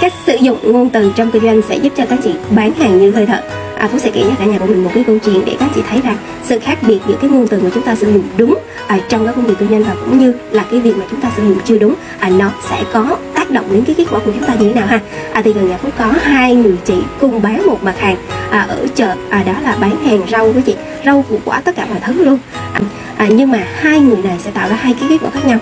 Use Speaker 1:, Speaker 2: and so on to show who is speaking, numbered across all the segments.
Speaker 1: cách sử dụng ngôn từ trong kinh doanh sẽ giúp cho các chị bán hàng như hơi thở. À, Phú sẽ kể cho cả nhà của mình một cái câu chuyện để các chị thấy rằng sự khác biệt giữa cái ngôn từ mà chúng ta sử dụng đúng ở trong cái công việc kinh doanh và cũng như là cái việc mà chúng ta sử dụng chưa đúng à, nó sẽ có tác động đến cái kết quả của chúng ta như thế nào ha? À, thì gần nhà Phú có hai người chị cùng bán một mặt hàng à, ở chợ à, đó là bán hàng rau với chị. Rau củ quả tất cả mọi thứ luôn. À, à, nhưng mà hai người này sẽ tạo ra hai cái kết quả khác nhau.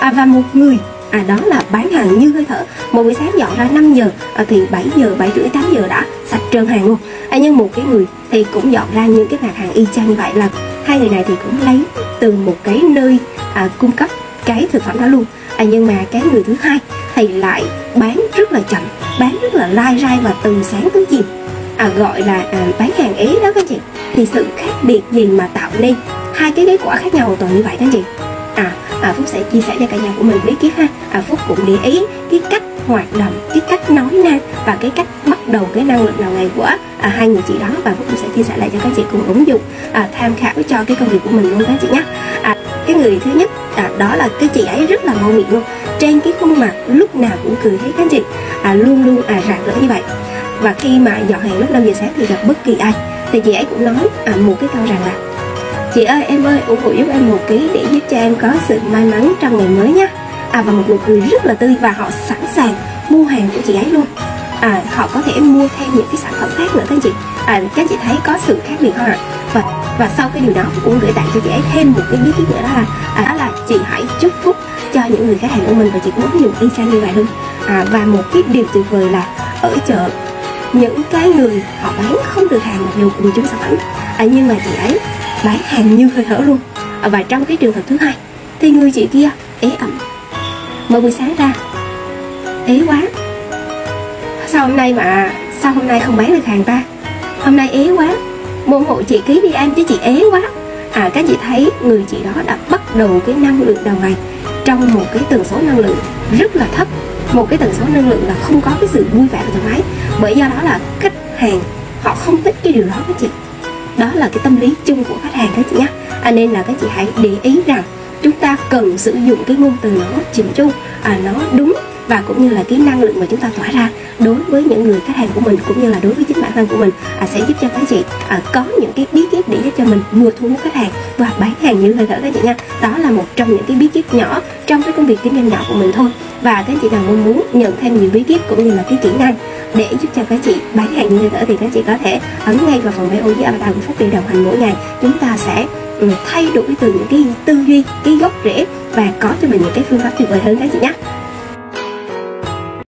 Speaker 1: À, và một người à đó là bán hàng như hơi thở. Một buổi sáng dọn ra 5 giờ à, thì 7 giờ 7 rưỡi 8 giờ đã sạch trơn hàng luôn. À, nhưng một cái người thì cũng dọn ra những cái mặt hàng y chang như vậy là hai người này thì cũng lấy từ một cái nơi à, cung cấp cái thực phẩm đó luôn. À, nhưng mà cái người thứ hai thì lại bán rất là chậm bán rất là lai rai và từ sáng tới chiều. À, gọi là à, bán hàng ế đó các chị. Thì sự khác biệt gì mà tạo nên hai cái kết quả khác nhau hoàn toàn như vậy các chị? À, à phúc sẽ chia sẻ cho cả nhà của mình biết kiếp ha à, phúc cũng để ý cái cách hoạt động cái cách nói năng và cái cách bắt đầu cái năng lực nào ngày của à, hai người chị đó. Và phúc cũng sẽ chia sẻ lại cho các chị cùng ứng dụng à, tham khảo cho cái công việc của mình luôn các chị nhé. À, cái người thứ nhất à, đó là cái chị ấy rất là ngon miệng luôn. Trên cái khuôn mặt lúc nào cũng cười thấy các chị. À, luôn luôn à, rạng rỡ như vậy. Và khi mà dọn hàng lúc 5 giờ sáng thì gặp bất kỳ ai. Thì chị ấy cũng nói à, một cái câu rằng là chị ơi em ơi ủng hộ giúp em một ký để giúp cho em có sự may mắn trong ngày mới nhé à và một nụ cười rất là tươi và họ sẵn sàng mua hàng của chị ấy luôn. À họ có thể mua thêm những cái sản phẩm khác nữa các chị. À các chị thấy có sự khác biệt không ạ. Và và sau cái điều đó cũng gửi tặng cho chị ấy thêm một cái bí kíp nữa đó là à, đó là chị hãy chúc phúc cho những người khách hàng của mình và chị cũng ứng dụng y chang như vậy luôn. À, và một cái điều tuyệt vời là ở chợ những cái người họ bán không được hàng mặc dù cùng chung sản phẩm. À, nhưng mà chị ấy bán hàng như hơi thở luôn. À, và trong cái trường hợp thứ hai thì người chị kia ế ẩm mở buổi sáng ra. Ế quá. Sao hôm nay mà sao hôm nay không bán được hàng ta? Hôm nay ế quá. Môn hộ chị ký đi em chứ chị ế quá. À các chị thấy người chị đó đã bắt đầu cái năng lượng đầu ngày trong một cái tần số năng lượng rất là thấp. Một cái tần số năng lượng là không có cái sự vui vẻ và thoải mái. Bởi do đó là khách hàng họ không thích cái điều đó các chị. Đó là cái tâm lý chung của khách hàng các chị nhé à, nên là các chị hãy để ý rằng chúng ta cần sử dụng cái ngôn từ nó chỉnh chu à, nó đúng và cũng như là cái năng lượng mà chúng ta tỏa ra đối với những người khách hàng của mình cũng như là đối với chính bản thân của mình à, sẽ giúp cho các chị à, có những cái bí kíp để giúp cho mình vừa thu hút khách hàng và bán hàng như hơn nữa các chị nha. Đó là một trong những cái bí kíp nhỏ trong cái công việc kinh doanh nhỏ của mình thôi. Và các chị nào mong muốn nhận thêm nhiều bí kíp cũng như là cái kỹ năng để giúp cho các chị bán hàng như hơn nữa thì các chị có thể ấn ngay vào phần mail dưới avatar của phúc để đồng hành mỗi ngày. Chúng ta sẽ ừ, thay đổi từ những cái tư duy cái gốc rễ và có cho mình những cái phương pháp tuyệt vời hơn các chị nhé.